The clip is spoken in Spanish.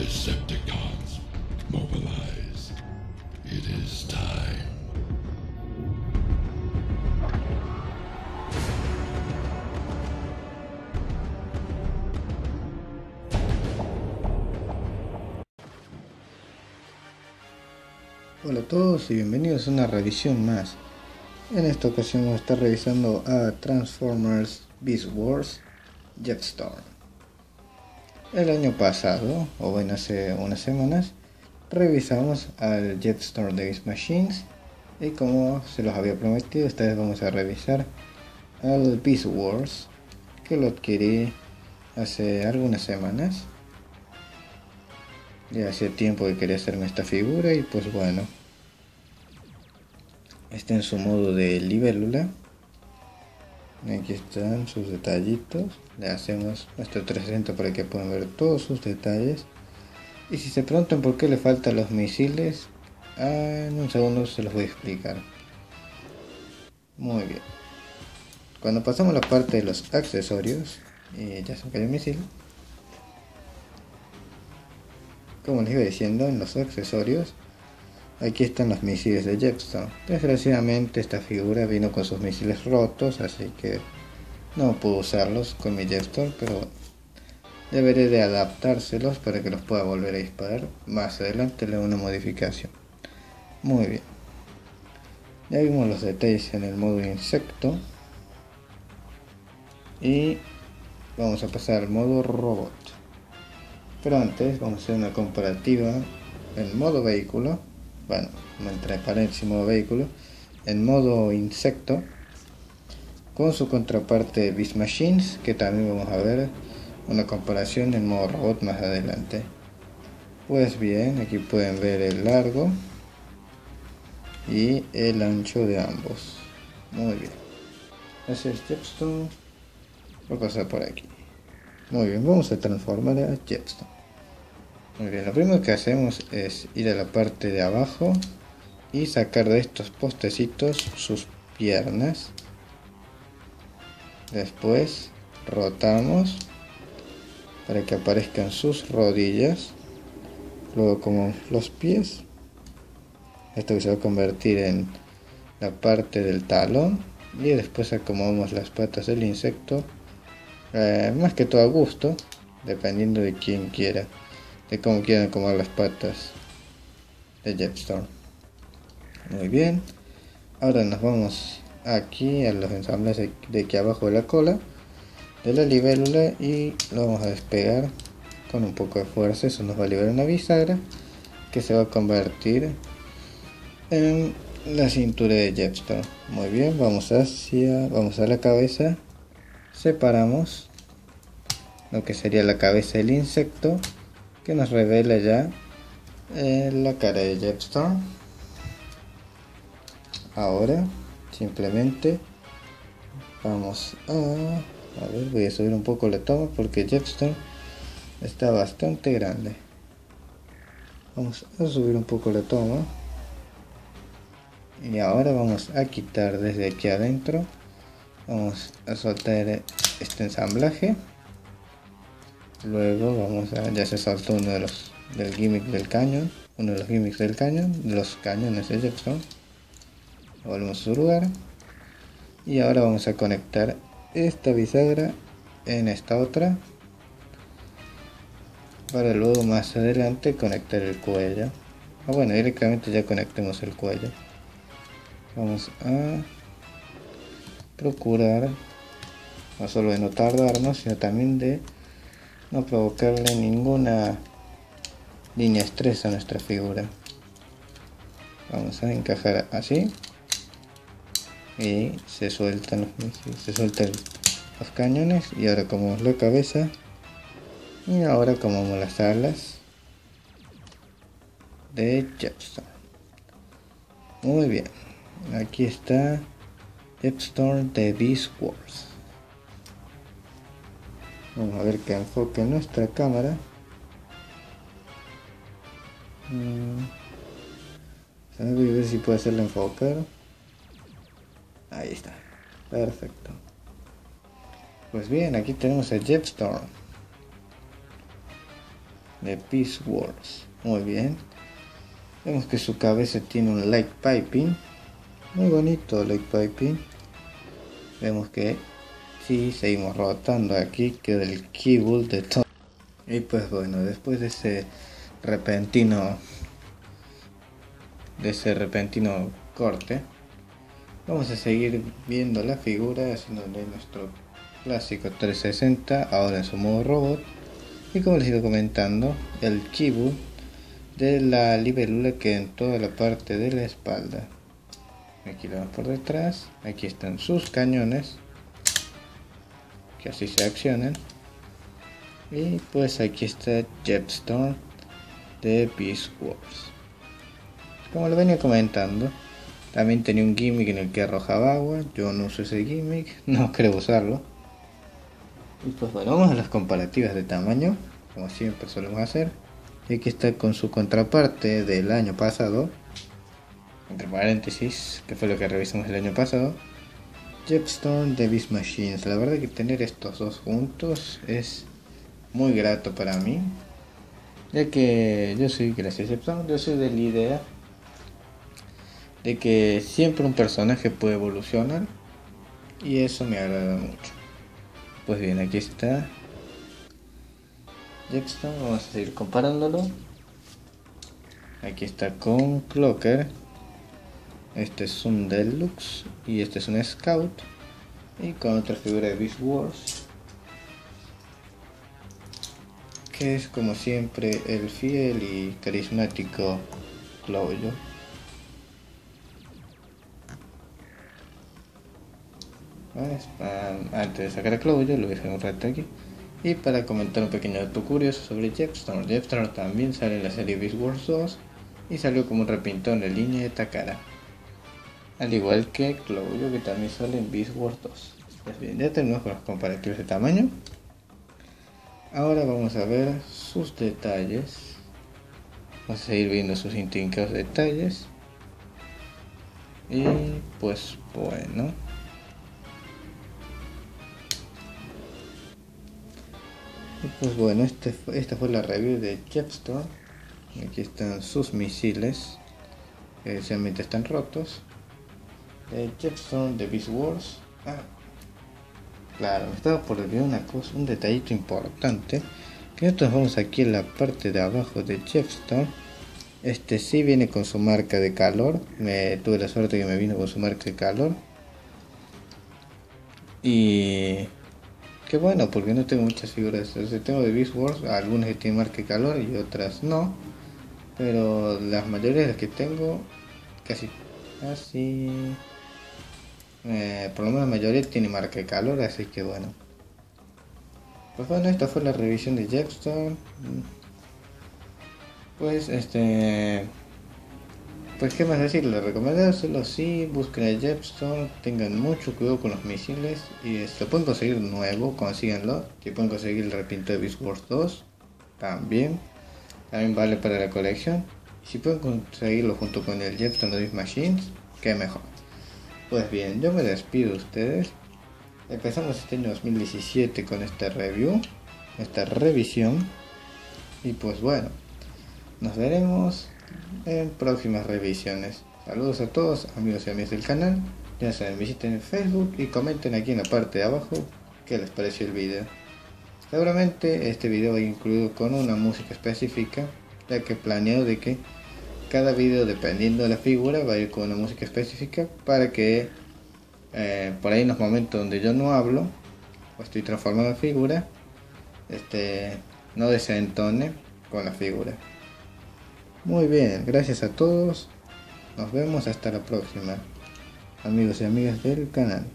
Decepticons, mobilize. It is time. Hola a todos y bienvenidos a una revisión más. En esta ocasión vamos a estar revisando a Transformers Beast Wars Jetstorm. El año pasado, o bueno hace unas semanas, revisamos al Jetstorm Beast Machines y como se los había prometido, esta vez vamos a revisar al Beast Wars que lo adquirí hace algunas semanas ya hacía tiempo que quería hacerme esta figura y pues bueno. Está en su modo de libélula. Aquí están sus detallitos. Le hacemos nuestro 360 para que puedan ver todos sus detalles. Y si se preguntan por qué le faltan los misiles, ah, en un segundo se los voy a explicar. Muy bien. Cuando pasamos la parte de los accesorios, y ya se me cayó el misil. como les iba diciendo, en los accesorios, aquí están los misiles de Jetstone. Desgraciadamente esta figura vino con sus misiles rotos, así que no puedo usarlos con mi Jetstone, pero deberé de adaptárselos para que los pueda volver a disparar. Más adelante le hago una modificación. Muy bien. Ya vimos los detalles en el modo insecto. Y vamos a pasar al modo robot. Pero antes vamos a hacer una comparativa en modo vehículo, bueno, entre paréntesis modo vehículo, en modo insecto, con su contraparte Beast Machines, que también vamos a ver una comparación en modo robot más adelante. Pues bien, aquí pueden ver el largo y el ancho de ambos. Muy bien. Ese es Jetston. Voy a pasar por aquí. Muy bien, vamos a transformar a Jetstone. Muy bien, lo primero que hacemos es ir a la parte de abajo y sacar de estos postecitos sus piernas. Después rotamos para que aparezcan sus rodillas. Luego como los pies. Esto que se va a convertir en la parte del talón. Y después acomodamos las patas del insecto eh, más que todo a gusto, dependiendo de quien quiera, de cómo quieran acomodar las patas de Jetstorm. Muy bien, ahora nos vamos aquí a los ensambles de aquí abajo de la cola de la libélula y lo vamos a despegar con un poco de fuerza, eso nos va a liberar una bisagra que se va a convertir en la cintura de Jetstorm. Muy bien, vamos hacia, vamos a la cabeza separamos lo que sería la cabeza del insecto que nos revela ya eh, la cara de Jetstorm ahora simplemente vamos a a ver voy a subir un poco la toma porque Jetstorm está bastante grande. Vamos a subir un poco la toma. Y ahora vamos a quitar desde aquí adentro. Vamos a soltar este ensamblaje luego vamos a ya se saltó uno de los del gimmick del cañón uno de los gimmicks del cañón de los cañones de Jackson. Volvemos a su lugar. Y ahora vamos a conectar esta bisagra en esta otra. Para luego más adelante conectar el cuello. Ah, bueno directamente ya conectemos el cuello. Vamos a procurar no solo de no tardarnos, sino también de no provocarle ninguna línea estrés a nuestra figura. Vamos a encajar así y se sueltan los, se sueltan los cañones y ahora como la cabeza y ahora como las alas de Jetstorm. Muy bien, aquí está Jetstorm de Beast Wars. Vamos a ver que enfoque nuestra cámara. Mm. A ver si puede hacerlo enfocar. Ahí está. Perfecto. Pues bien, aquí tenemos el Jetstorm. de Peace Wars. Muy bien. Vemos que su cabeza tiene un light piping. Muy bonito light piping. Vemos que si seguimos rotando aquí, queda el keyboard de todo. Y pues bueno, después de ese repentino de ese repentino corte, vamos a seguir viendo la figura haciéndole nuestro clásico 360 ahora en su modo robot. Y como les iba comentando el keyboard de la libélula que en toda la parte de la espalda. Aquí lo vemos por detrás aquí están sus cañones que así se accionan y pues aquí está Jetstone de Beast Wars como lo venía comentando también tenía un gimmick en el que arrojaba agua yo no uso ese gimmick no creo usarlo y pues bueno, vamos a las comparativas de tamaño, como siempre solemos hacer. Y aquí está con su contraparte del año pasado, entre paréntesis, que fue lo que revisamos el año pasado. Jepstone de Beast Machines. La verdad que tener estos dos juntos es muy grato para mí. Ya que yo soy, gracias Jepstone, yo soy de la idea de que siempre un personaje puede evolucionar. Y eso me agrada mucho. Pues bien, aquí está Jackson, vamos a seguir comparándolo. Aquí está con Clocker. Este es un Deluxe y este es un Scout. Y con otra figura de Beast Wars. Que es como siempre el fiel y carismático Claudio. antes de sacar a Claudio, lo voy a dejar un rato aquí. Y para comentar un pequeño dato curioso sobre Jetstar, Jetstar también sale en la serie Beast Wars 2 y salió como un repintón en línea de Takara. Al igual que Claudio que también sale en Beast Wars 2. Pues bien, ya tenemos los comparativos de tamaño. Ahora vamos a ver sus detalles. Vamos a seguir viendo sus intrincados detalles. Y pues bueno. pues bueno, este esta fue la review de Jetstar. Aquí están sus misiles, que especialmente están rotos. Eh, Jetstar de Beast Wars. Ah, claro, me estaba por olvidar una cosa, un detallito importante. Que nosotros vamos aquí en la parte de abajo de Jetstar. Este sí viene con su marca de calor. Me tuve la suerte que me vino con su marca de calor. Y que bueno, porque no tengo muchas figuras. tengo de Beast Wars, algunas que tienen marca de calor y otras no. Pero las mayorías de las que tengo, casi, casi, eh, por lo menos la mayoría tiene marca de calor, así que bueno. Pues bueno, esta fue la revisión de Jackstone. Pues este pues qué más decirle, recomendárselo, sí, busquen el Jepstone, tengan mucho cuidado con los misiles y se este, lo pueden conseguir nuevo, consíganlo, si pueden conseguir el repinto de Beast Wars 2, también, también vale para la colección, si pueden conseguirlo junto con el Jepstone de Beast Machines, que mejor. Pues bien, yo me despido de ustedes, empezamos este año 2017 con esta review, esta revisión, y pues bueno, nos veremos en próximas revisiones. Saludos a todos, amigos y amigas del canal. Ya saben, visiten Facebook y comenten aquí en la parte de abajo qué les pareció el video. Seguramente este video va incluido con una música específica, ya que planeo de que cada video dependiendo de la figura va a ir con una música específica para que eh, por ahí en los momentos donde yo no hablo o estoy transformando la figura, este, no desentone con la figura. Muy bien, gracias a todos. Nos vemos hasta la próxima, amigos y amigas del canal.